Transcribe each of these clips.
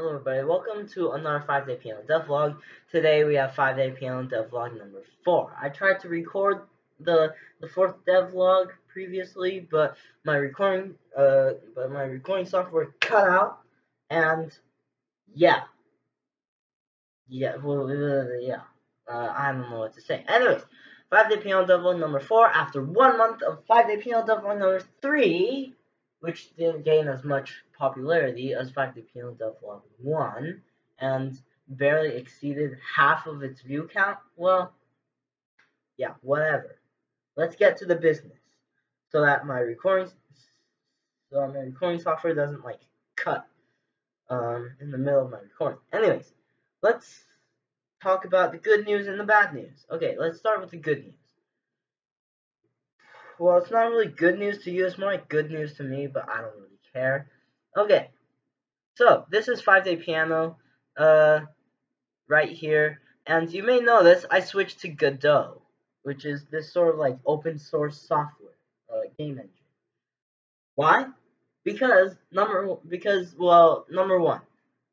Hello everybody, welcome to another 5 day piano devlog. Today we have 5 day piano devlog number 4. I tried to record the the fourth devlog previously, but my recording uh but my recording software cut out and yeah. Yeah, well uh, yeah. Uh, I don't know what to say. Anyways, 5 day piano devlog number 4 after 1 month of 5 day piano devlog number 3 which didn't gain as much popularity as Fact Piano Devlog 1 and barely exceeded half of its view count. Well, yeah, whatever. Let's get to the business so that my recording so my recording software doesn't like cut um, in the middle of my recording. Anyways, let's talk about the good news and the bad news. Okay, let's start with the good news well, it's not really good news to you. It's more like good news to me, but I don't really care. Okay, so this is 5-Day Piano, uh, right here. And you may notice I switched to Godot, which is this sort of like open source software, uh, game engine. Why? Because number because well number one,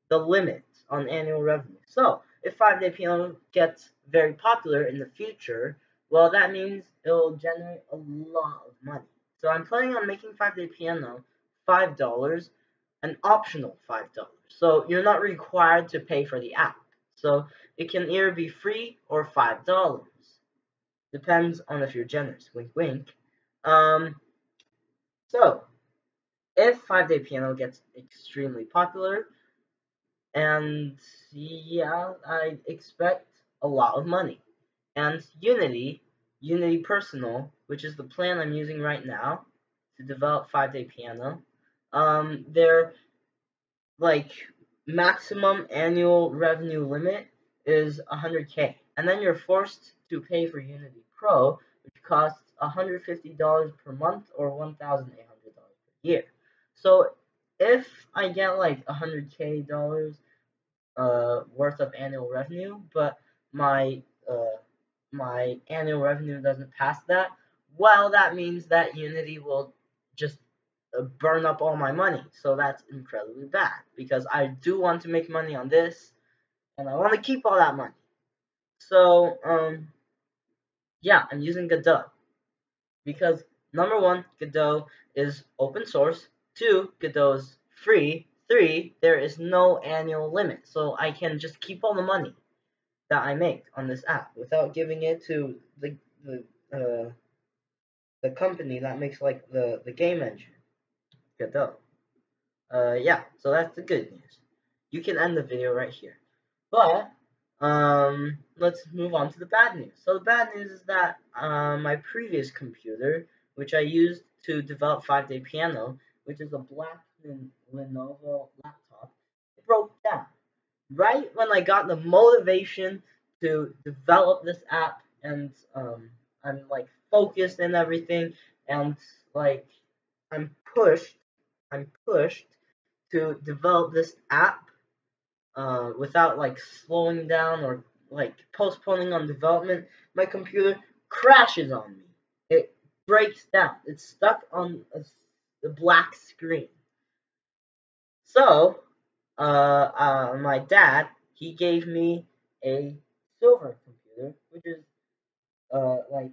the limit on annual revenue. So if 5-Day Piano gets very popular in the future, well, that means it'll generate a lot of money. So I'm planning on making 5-Day Piano $5, an optional $5. So you're not required to pay for the app. So it can either be free or $5. Depends on if you're generous. Wink, wink. Um, so, if 5-Day Piano gets extremely popular, and yeah, I expect a lot of money and Unity, Unity Personal, which is the plan I'm using right now to develop 5-Day Piano. Um, their like maximum annual revenue limit is 100k, and then you're forced to pay for Unity Pro, which costs $150 per month or $1,800 per year. So if I get like 100k dollars uh, worth of annual revenue, but my uh, my annual revenue doesn't pass that, well, that means that Unity will just uh, burn up all my money. So that's incredibly bad because I do want to make money on this and I want to keep all that money. So, um, yeah, I'm using Godot because number one, Godot is open source. Two, Godot is free. Three, there is no annual limit, so I can just keep all the money that I make on this app without giving it to the the uh, the company that makes like the the game engine. Godot. Uh, yeah, so that's the good news. You can end the video right here. But um, let's move on to the bad news. So the bad news is that uh, my previous computer, which I used to develop 5-Day Piano, which is a black Lenovo laptop, right when I got the motivation to develop this app and um, I'm like focused and everything and like I'm pushed I'm pushed to develop this app uh, without like slowing down or like postponing on development my computer crashes on me. It breaks down. It's stuck on a, the black screen. So uh, uh, my dad, he gave me a silver computer, which is uh, like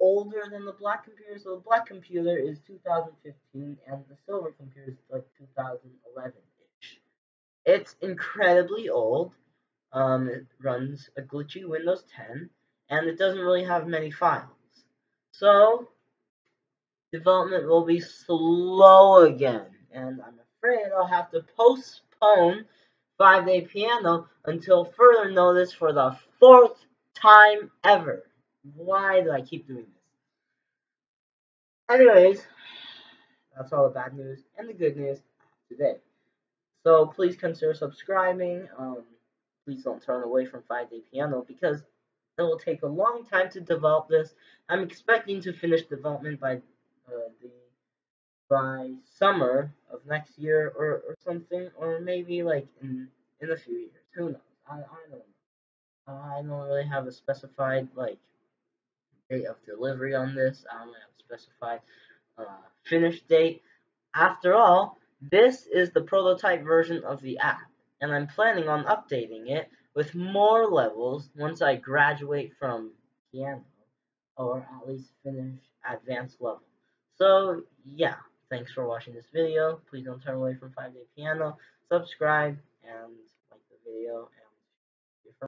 older than the black computer. So the black computer is 2015, and the silver computer is like 2011 ish. It's incredibly old. Um, it runs a glitchy Windows 10, and it doesn't really have many files. So development will be slow again, and I'm afraid I'll have to post postpone 5-Day Piano until further notice for the fourth time ever. Why do I keep doing this? Anyways, that's all the bad news and the good news today. So please consider subscribing. Um, please don't turn away from 5-Day Piano because it will take a long time to develop this. I'm expecting to finish development by by summer of next year or, or something, or maybe like in in a few years. Who knows? I, I don't know. I don't really have a specified like date of delivery on this. I don't have a specified uh, finish date. After all, this is the prototype version of the app. and I'm planning on updating it with more levels once I graduate from piano, or at least finish advanced level. So yeah, thanks for watching this video. Please don't turn away from 5 Day Piano. Subscribe and like the video.